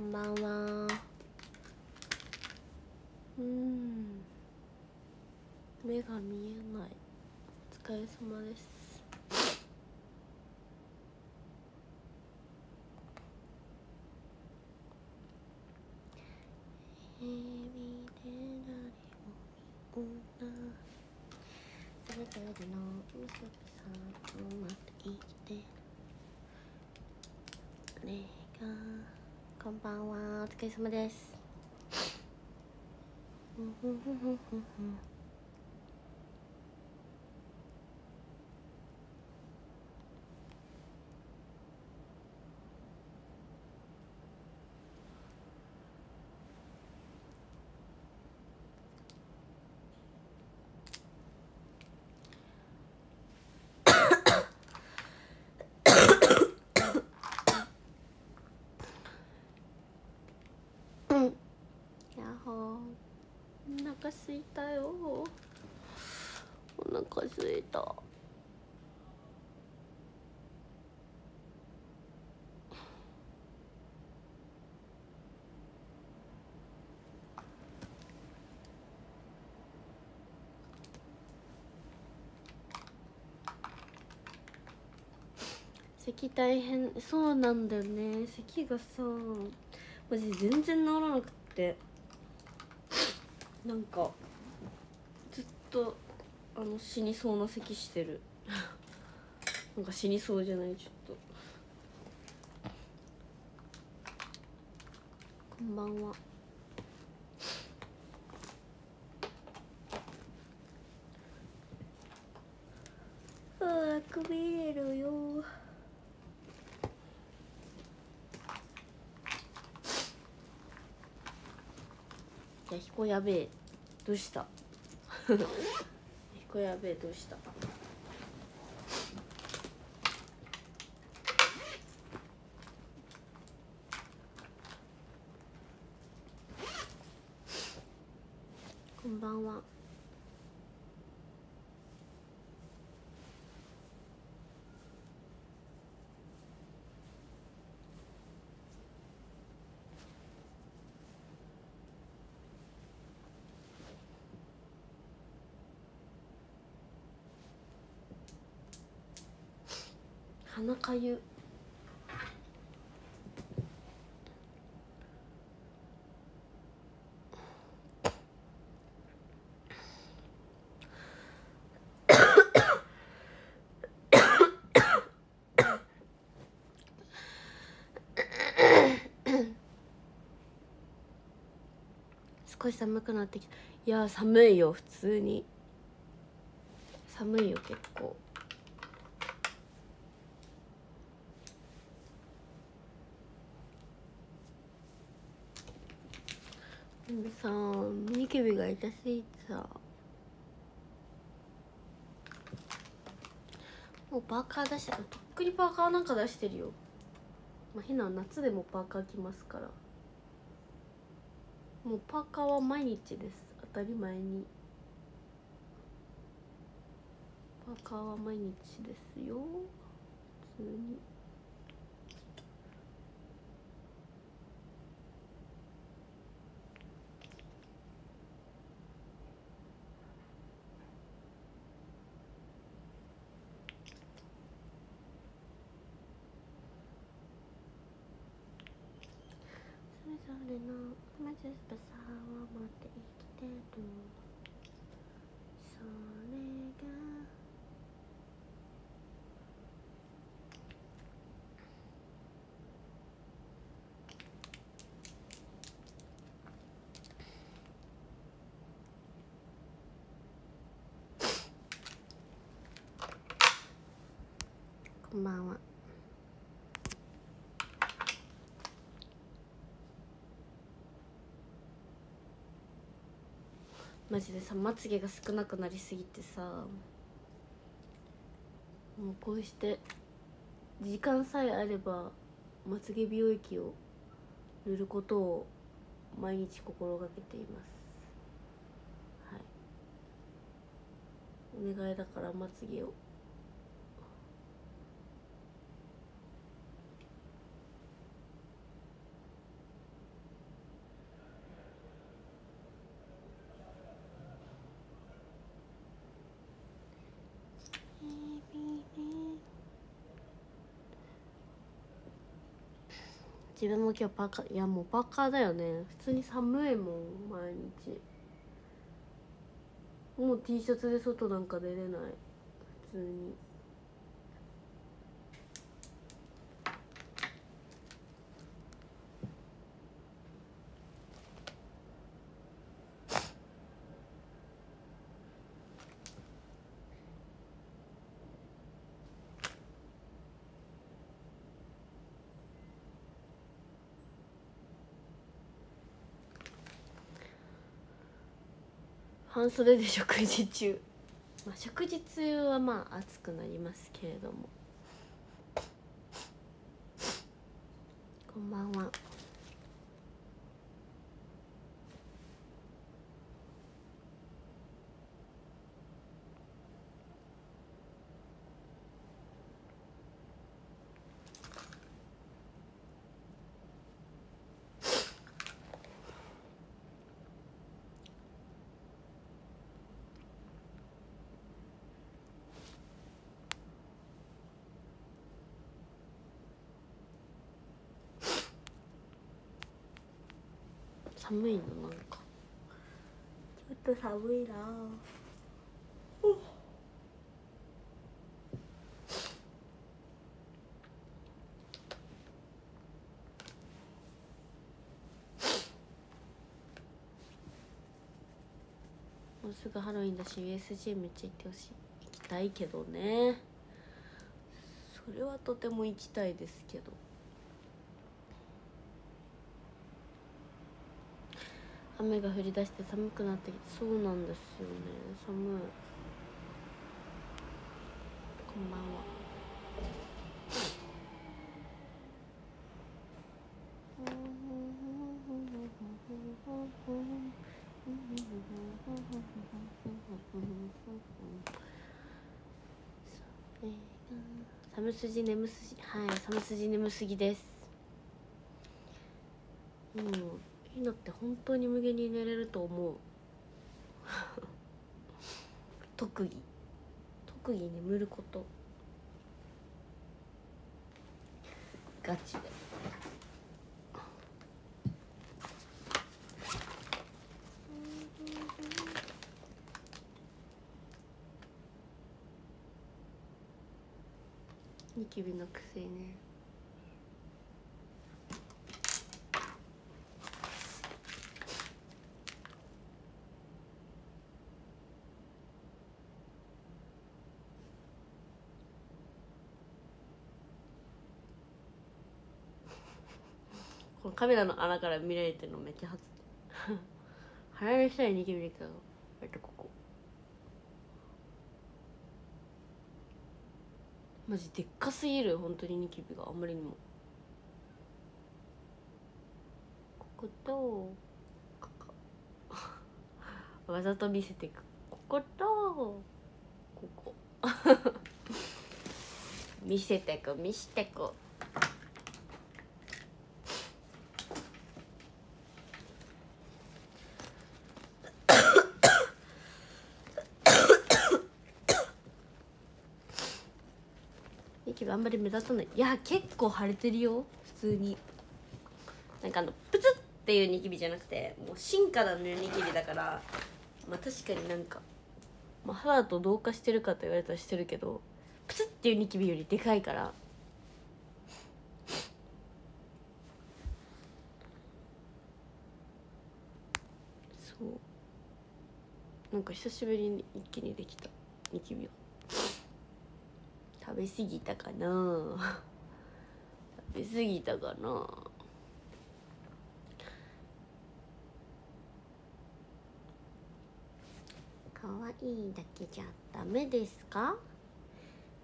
んばんは。うん。目が見えない。お疲れ様ですえー、見て誰も見んなそれぞれの嘘さを待って生きてねがこんばんは。お疲れ様ですうんふんふんふんふんふんうんやっほーお腹すいたよ。お腹すいた。咳大変。そうなんだよね。咳がさマジ全然治らなくって。なんかずっとあの死にそうな咳してる。なんか死にそうじゃないちょっと。こんばんは。あーくびれるよ。こやべえ。どうした？彦やべえどうした？こんばんは。鼻かゆ少し寒くなってきた。いや寒いよ普通に。寒いよ結構。でもさニキビが痛すぎてさもうパーカー出してとっくにパーカーなんか出してるよ。まあひな夏でもパーカー着ますから。もうパーカーは毎日です。当たり前に。パーカーは毎日ですよ。普通に。それぞれのまずさを持って生きてるそれが。こんばんは。マジでさまつげが少なくなりすぎてさもうこうして時間さえあればまつげ美容液を塗ることを毎日心がけています。はい。お願いだからまつげを。自分も今日パーカーいやもうパーカーだよね。普通に寒いもん毎日。もう T シャツで外なんか出れない。普通に。半袖で食事中、まあ、食事中はまあ暑くなりますけれどもこんばんは寒いのなんか。ちょっと寒いな。もうすぐハロウィンだし USJ めっちゃ行ってほしい。行きたいけどね。それはとても行きたいですけど雨が降り出して寒くなってきてそうなんですよね。寒い。こんばんは。寒すぎ眠すぎはい寒すぎ眠すぎです。うん。ひなって本当に無限に寝れると思う。特技。特技眠ること。ガチで。ニキビのくせね。このカメラの穴から見られてるのめっちゃ初。鼻の下にニキビできたの。割とここ。マジでっかすぎる。本当にニキビがあんまりにも。こことここ。わざと見せていく。こことここ。見せてく見せてく。あんまり目立たない。いや結構腫れてるよ。普通に。なんかあのプツっていうニキビじゃなくてもう芯からのニキビだから。まあ確かになんか、まあ、肌と同化してるかと言われたらしてるけどプツっていうニキビよりでかいから。そう。なんか久しぶりに一気にできたニキビを。食べ過ぎたかな。食べ過ぎたかな。可愛いだけじゃダメですか？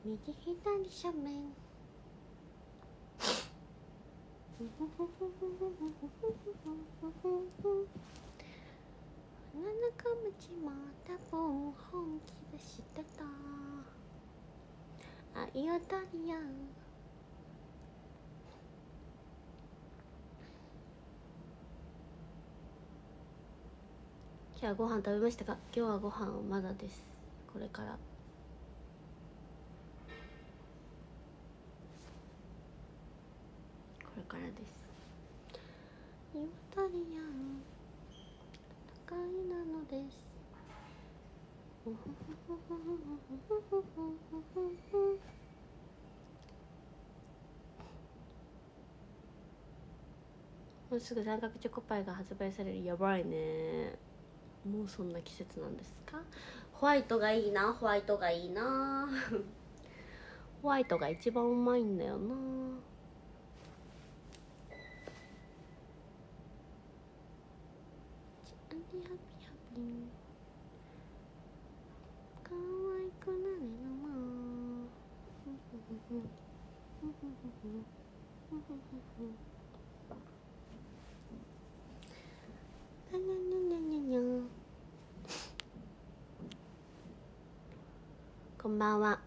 右左斜面。鼻中道も多分本気でしてた。愛を取り合う今日はご飯食べましたか？今日はご飯まだです。これから。これからです。渡り合う戦いなのです。もうすぐ三角チョコパイが発売される。やばいね。もうそんな季節なんですか？ホワイトがいいな。ホワイトがいいな。ホワイトが一番うまいんだよな可愛くなれのまにゃにゃにゃにゃにゃこんばんは。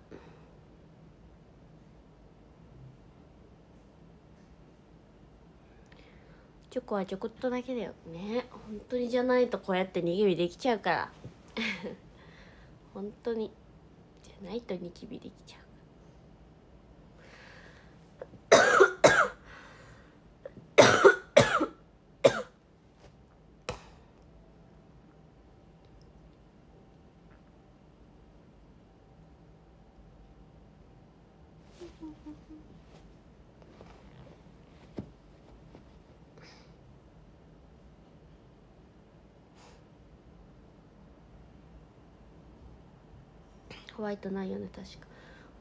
チョコはちょこっとだけだよね。本当にじゃないとこうやってニキビできちゃうから。本当に。じゃないとニキビできちゃう。ホワイトないよね確か。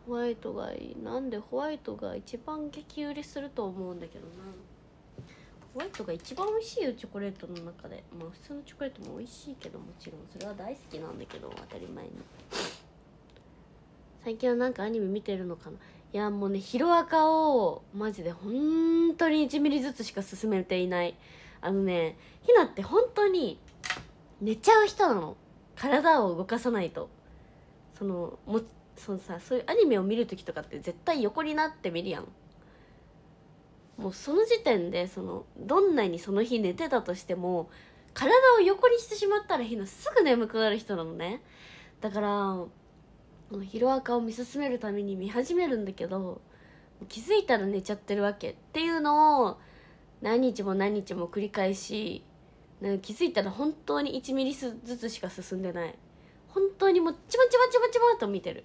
ホワイトがいい。なんでホワイトが一番激売れすると思うんだけどな。ホワイトが一番美味しいよチョコレートの中で。まあ普通のチョコレートも美味しいけどもちろん。それは大好きなんだけど当たり前に。最近はなんかアニメ見てるのかな。いやもうねヒロアカをマジで本当に1ミリずつしか進めていない。あのねひなって本当に寝ちゃう人なの。体を動かさないと。そのもそのさそういうアニメを見る時とかって絶対横になって見るやん。もうその時点でそのどんなにその日寝てたとしても体を横にしてしまったらひなすぐ眠くなる人なのね。だからヒロアカを見進めるために見始めるんだけど気づいたら寝ちゃってるわけっていうのを何日も何日も繰り返しなんか気づいたら本当に1ミリずつしか進んでない。本当にもうちまちまちまちまと見てる。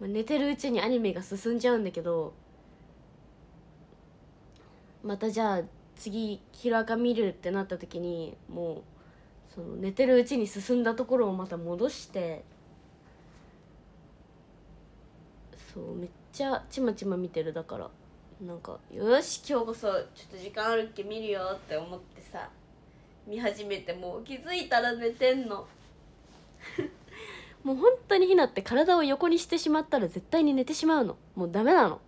寝てるうちにアニメが進んじゃうんだけどまたじゃあ次ヒロアカ見るってなった時にもうその寝てるうちに進んだところをまた戻してそうめっちゃちまちま見てる。だからなんかよし今日こそちょっと時間あるっけ見るよって思って見始めてもう気づいたら寝てんの。もう本当にひなって体を横にしてしまったら絶対に寝てしまうの。もうダメなの。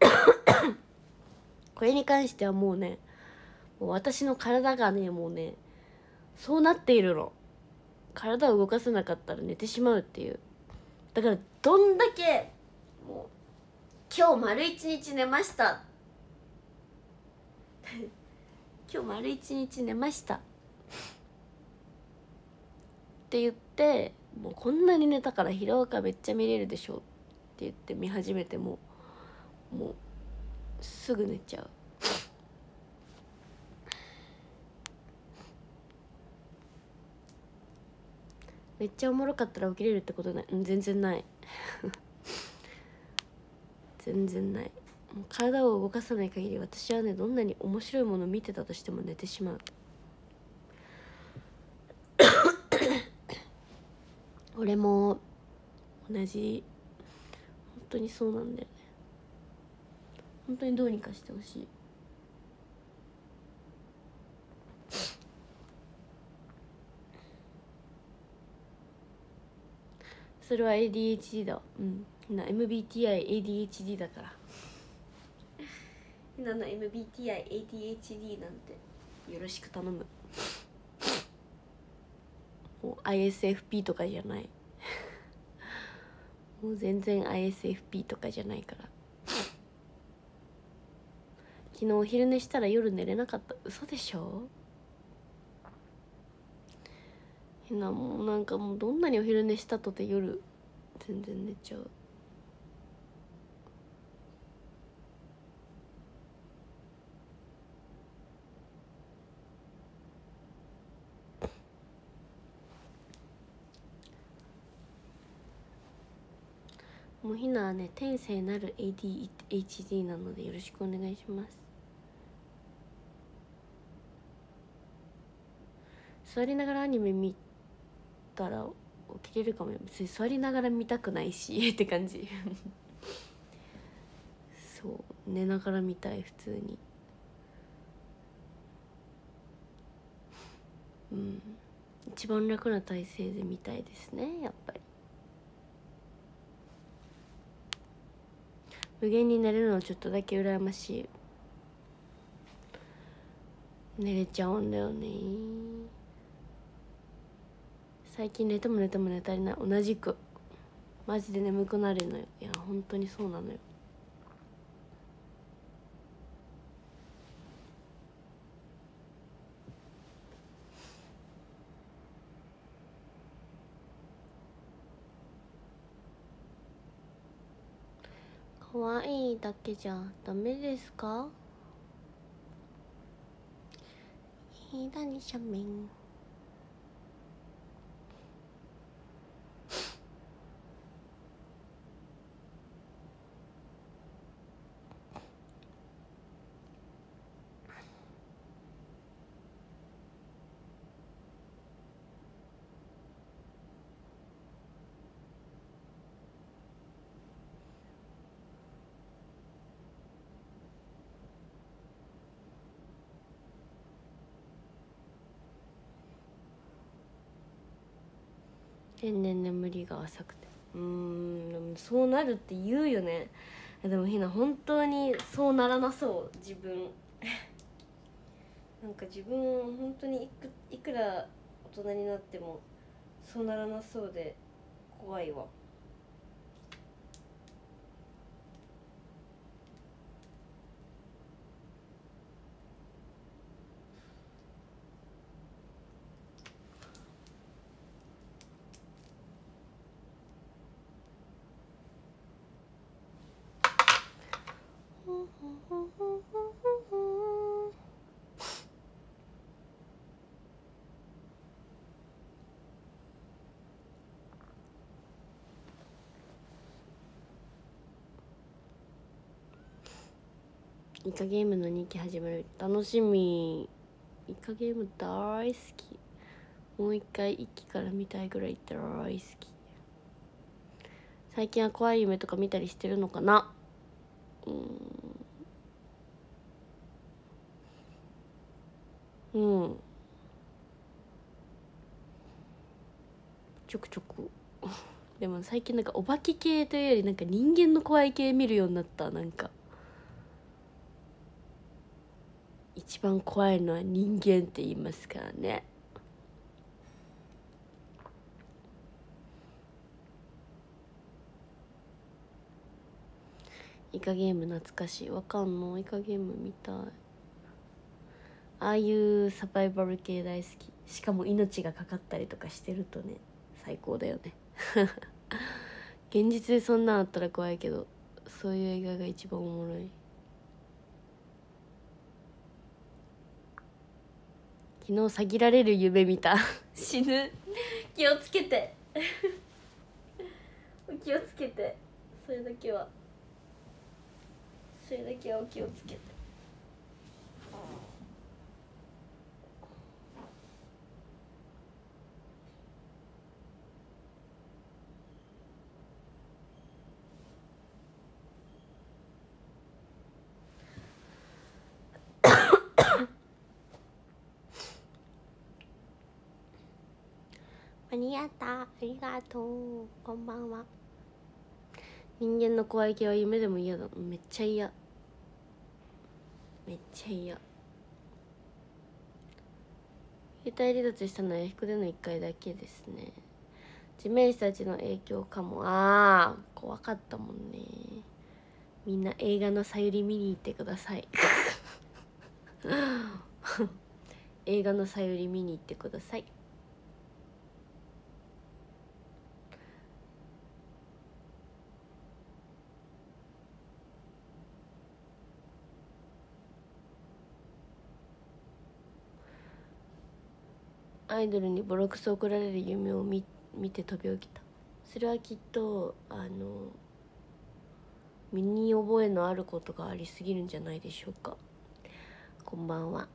これに関してはもうねもう私の体がねもうねそうなっているの。体を動かせなかったら寝てしまうっていう。だからどんだけもう今日丸一日寝ました今日丸一日寝ました。って言ってもうこんなに寝たから疲労感めっちゃ見れるでしょって言って見始めてももうすぐ寝ちゃう。めっちゃおもろかったら起きれるってことない、全然ない。全然ない。もう体を動かさない限り私はねどんなに面白いものを見てたとしても寝てしまう。俺も同じ。本当にそうなんだよね。本当にどうにかしてほしい。それは ADHD だ。うん。な MBTIADHD だからひなの MBTIADHD なんて。よろしく頼む。もう ISFP とかじゃない。もう全然 ISFP とかじゃないから。昨日お昼寝したら夜寝れなかった。嘘でしょ？ひなもうなんかもうどんなにお昼寝したとて夜全然寝ちゃう。もうひなはね天性なる ADHD なのでよろしくお願いします。座りながらアニメ見たら起きれるかも別に座りながら見たくないし って感じ。そう寝ながら見たい普通に。うん。一番楽な体勢で見たいですねやっぱり。無限になれるのちょっとだけ羨ましい。寝れちゃうんだよね。最近寝ても寝ても寝足りな。い同じく。マジで眠くなるのよ。いや本当にそうなのよ。可愛いだけじゃダメですか？左斜面年々眠りが浅くて。うんそうなるって言うよね。でもひな本当にそうならなそう自分。なんか自分本当にいくいくら大人になってもそうならなそうで怖いわ。イカゲームの2期始まる。楽しみ。イカゲーム大好き。もう一回1期から見たいぐらい大好き。最近は怖い夢とか見たりしてるのかな？うん。うん。ちょくちょく。でも最近なんかお化け系というよりなんか人間の怖い系見るようになった。なんか。一番怖いのは人間って言いますからね。イカゲーム懐かしい。わかんの？イカゲーム見たい。ああいうサバイバル系大好き。しかも命がかかったりとかしてるとね最高だよね。現実でそんなんあったら怖いけどそういう映画が一番おもろい。昨日詐欺られる夢見た。死ぬ。気をつけて。気をつけて。それだけは。それだけはお気をつけて。に合ったありがとう。こんばんは。人間の怖い系は夢でも嫌だ。めっちゃ嫌。めっちゃ嫌。携帯離脱したのは英服での1回だけですね。地面師たちの影響かも。ああ怖かったもんね。みんな映画のさゆり見に行ってください。映画のさゆり見に行ってくださいアイドルにボロクソ怒られる夢を見て飛び起きた。それはきっとあの身に覚えのあることがありすぎるんじゃないでしょうか。こんばんは。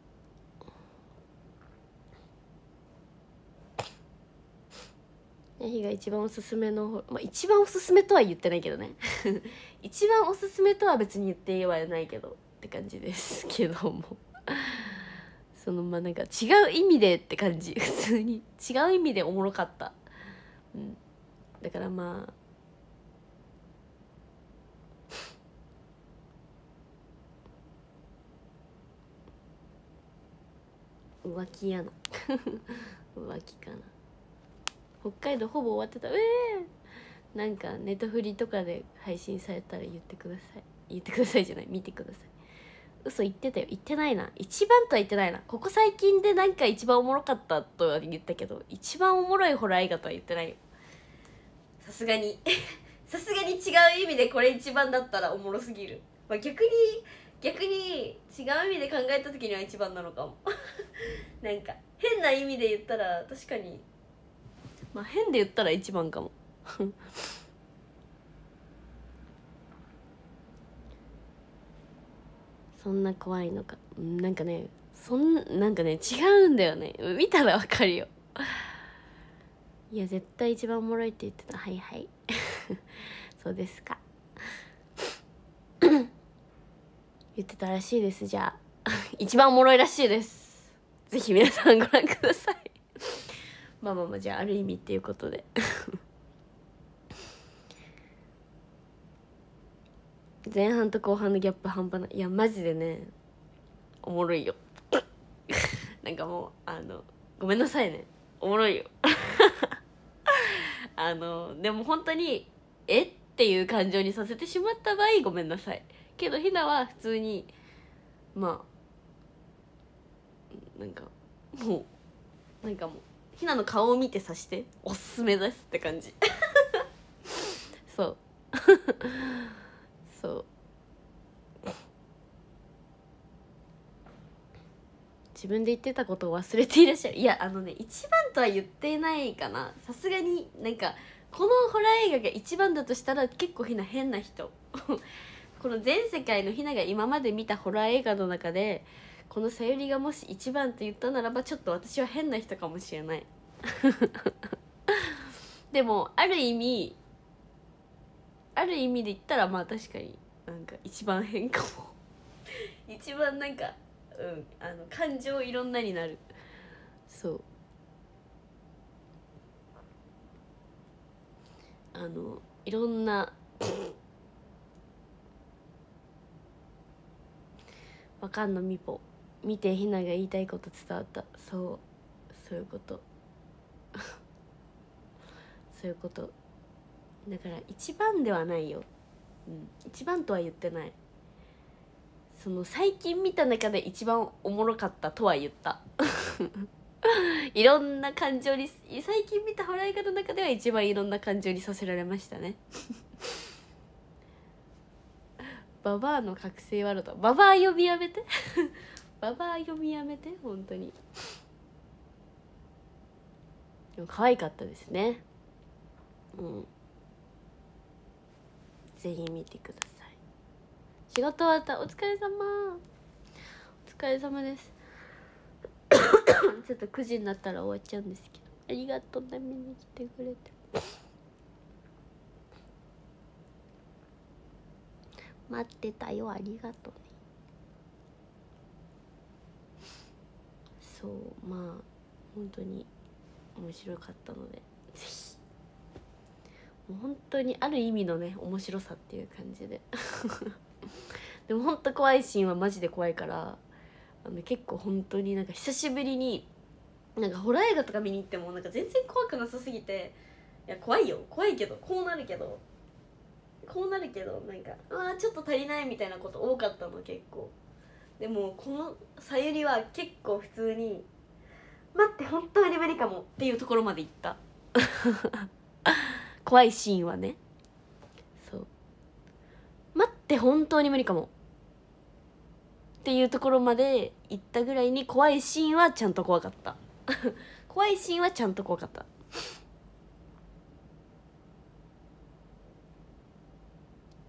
ヤヒが一番おすすめの、まあ、一番おすすめとは言ってないけどね。一番おすすめとは別に言ってはいないけどって感じですけども。そのまあなんか違う意味でって感じ。普通に。違う意味でおもろかった。うん。だからまあ浮気やな。浮気かな。北海道ほぼ終わってた。ええー、なんかネットフリとかで配信されたら言ってください。言ってくださいじゃない。見てください。嘘言ってたよ。言ってないな。一番とは言ってないな。ここ最近でなんか一番おもろかったとは言ったけど一番おもろいホラー映画とは言ってないさすがに。さすがに違う意味でこれ一番だったらおもろすぎる、まあ、逆に逆に違う意味で考えた時には一番なのかも。なんか変な意味で言ったら確かに。まあ変で言ったら一番かも。そんな怖いのか。なんかねそんなんかね違うんだよね。見たらわかるよ。いや絶対一番おもろいって言ってた。はいはい。そうですか。言ってたらしいです。じゃあ 一番おもろいらしいです。ぜひ皆さんご覧ください。まあまあまあじゃあある意味っていうことで。前半と後半のギャップ半端ない。いやマジでねおもろいよ。なんかもうあのごめんなさいね。おもろいよ。あのでも本当にえっていう感情にさせてしまった場合ごめんなさい。けどひなは普通にまあなんかもうなんかもうひなの顔を見てさしておすすめですって感じ。そう。そう。自分で言ってたことを忘れていらっしゃる。いやあのね一番とは言ってないかな。さすがになんかこのホラー映画が一番だとしたら結構ひな変な人。この全世界のひなが今まで見たホラー映画の中でこのさゆりがもし一番と言ったならばちょっと私は変な人かもしれない。でもある意味ある意味で言ったらまあ確かになんか一番変かも。一番なんかうんあの感情いろんなになる。そう。あのいろんなわかんのみぽ。見てひなが言いたいこと伝わった。そう。そういうこと。そういうことだから一番ではないよ、うん、一番とは言ってない。その最近見た中で一番おもろかったとは言った。いろんな感情に最近見たホラー映画の中では一番いろんな感情にさせられましたね。ババアの覚醒ワールド。ババア呼びやめて。ババア呼びやめて本当に。でも可愛かったですね。うん。ぜひ見てください。仕事終わった。お疲れ様。お疲れ様です。ちょっと9時になったら終わっちゃうんですけど。ありがとうね。見に来てくれて。待ってたよ。ありがとうね。そう。まあ本当に面白かったので。ぜひ。もう本当にある意味のね面白さっていう感じで。でも本当怖いシーンはマジで怖いからあの結構本当になんか久しぶりになんかホラー映画とか見に行ってもなんか全然怖くなさすぎていや怖いよ。怖いけどこうなるけどこうなるけどなんかああちょっと足りないみたいなこと多かったの結構。でもこのさゆりは結構普通に待って本当に無理かもっていうところまで行った。怖いシーンはね。そう。待って本当に無理かも。っていうところまで行ったぐらいに怖いシーンはちゃんと怖かった。怖いシーンはちゃんと怖かった。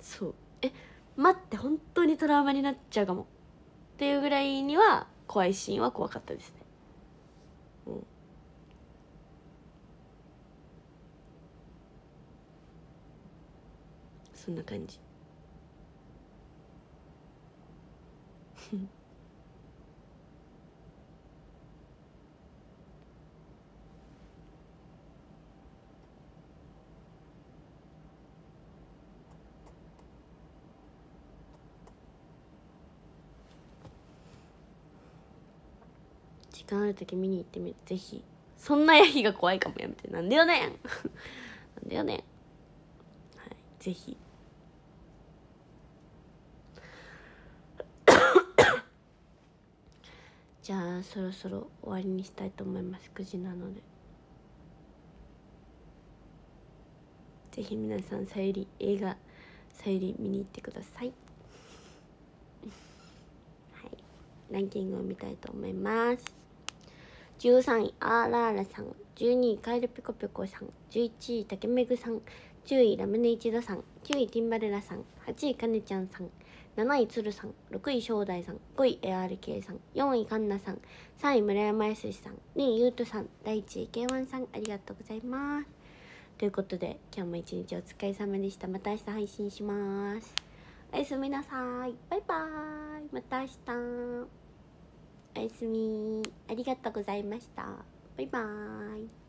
そう。え待って本当にトラウマになっちゃうかも。っていうぐらいには怖いシーンは怖かったですね。そんな感じ。時間ある時見に行ってみる。ぜひ。そんなヤヒが怖いかもやめて。なんでよねん。なんでよねん。はい。ぜひ。じゃあそろそろ終わりにしたいと思います。9時なので。ぜひ皆さんさゆり映画さゆり見に行ってください。はい。ランキングを見たいと思います。13位アーラーラさん。12位カエルピコピコさん。11位竹めぐさん。10位ラムネ一度さん。9位ティンバレラさん。8位かねちゃんさん。7位つるさん6位正代さん5位 ARK さん4位かんなさん3位村山やすしさん2位ゆうとさん第1位 K1 さんありがとうございます。ということで今日も一日お疲れ様でした。また明日配信します。おやすみなさい。バイバーイ。また明日。おやすみ。ありがとうございました。バイバーイ。